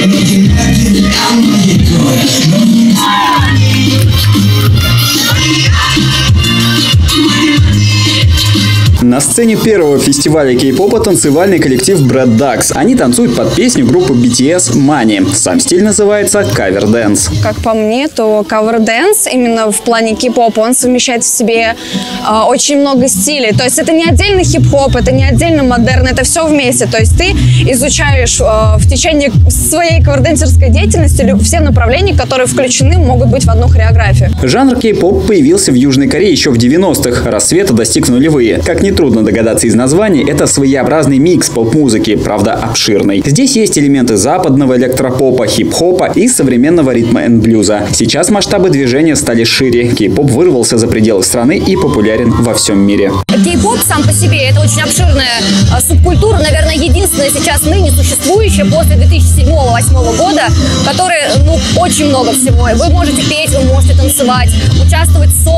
I'm looking at you, I'm looking good. Looking На сцене первого фестиваля кей-попа танцевальный коллектив Brad Ducks. Они танцуют под песню группы BTS Money. Сам стиль называется cover dance. Как по мне, то cover dance именно в плане кей-попа, он совмещает в себе э, очень много стилей. То есть это не отдельный хип-хоп, это не отдельно модерн, это все вместе. То есть ты изучаешь э, в течение своей кавер-дэнсерской деятельности все направления, которые включены, могут быть в одну хореографию. Жанр кей-поп появился в Южной Корее еще в 90-х. Рассвета достиг в нулевые. Как нетрудно догадаться из названия, это своеобразный микс поп-музыки, правда обширный. Здесь есть элементы западного электропопа, хип-хопа и современного ритма энд блюза. Сейчас масштабы движения стали шире. Кей-поп вырвался за пределы страны и популярен во всем мире. Кей-поп сам по себе это очень обширная а, субкультура, наверное, единственная сейчас ныне существующая после 2007-2008 года, которая, ну, очень много всего. Вы можете петь, вы можете танцевать, участвовать соло или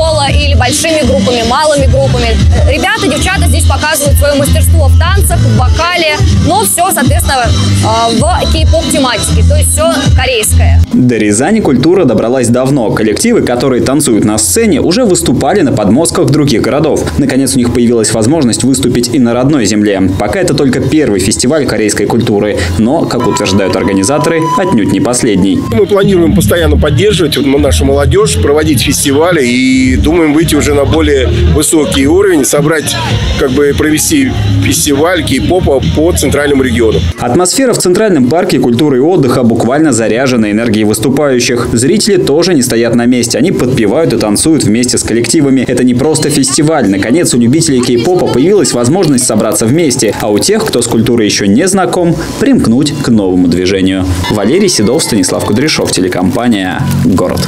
большими группами, малыми группами. Ребята, девчата здесь показывают свое мастерство в танцах, в вокале, но все, соответственно, а, в кей-поп тематике, то есть все корейское. До Рязани культура добралась давно. Коллективы, которые танцуют на сцене, уже выступали на подмостках других городов. Наконец у них появилась возможность выступить и на родной земле. Пока это только первый фестиваль корейской культуры, но, как утверждают организаторы, отнюдь не последний. Мы планируем постоянно поддерживать нашу молодежь, проводить фестивали и думаем выйти уже на более высокий уровень, собрать, как бы провести фестиваль кей-попа по центральному региону. Атмосфера в Центральном парке культуры и отдыха буквально заряжена энергией выступающих. Зрители тоже не стоят на месте. Они подпевают и танцуют вместе с коллективами. Это не просто фестиваль. Наконец, у любителей кей-попа появилась возможность собраться вместе. А у тех, кто с культурой еще не знаком, примкнуть к новому движению. Валерий Седов, Станислав Кудряшов, телекомпания «Город».